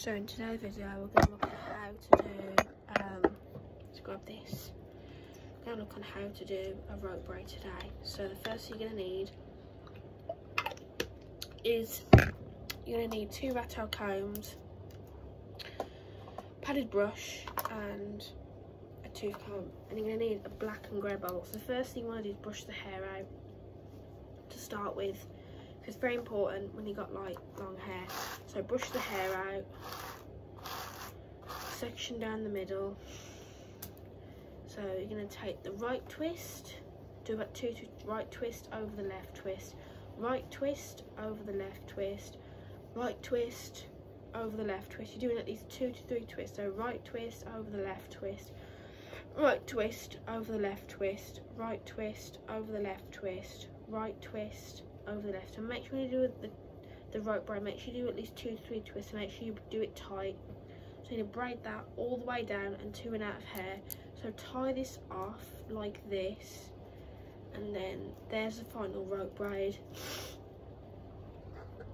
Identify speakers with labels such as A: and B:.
A: So in today's video we're going to look at how to do, um, let's grab this, we're going to look on how to do a rope braid today. So the first thing you're going to need is you're going to need two rat tail combs, padded brush and a tooth comb and you're going to need a black and grey bowl. So the first thing you want to do is brush the hair out to start with it's very important when you got like long hair. So brush the hair out, section down the middle. So you're going to take the right twist, do about two to right twist over the left twist, right twist over the left twist, right twist over the left twist. You're doing at least two to three twists. So right twist over the left twist, right twist over the left twist, right twist over the left twist, right twist over the left. And make sure you do the, the rope braid make sure you do at least two three twists and make sure you do it tight. So you braid that all the way down and to and out of hair. So tie this off like this. And then there's the final rope braid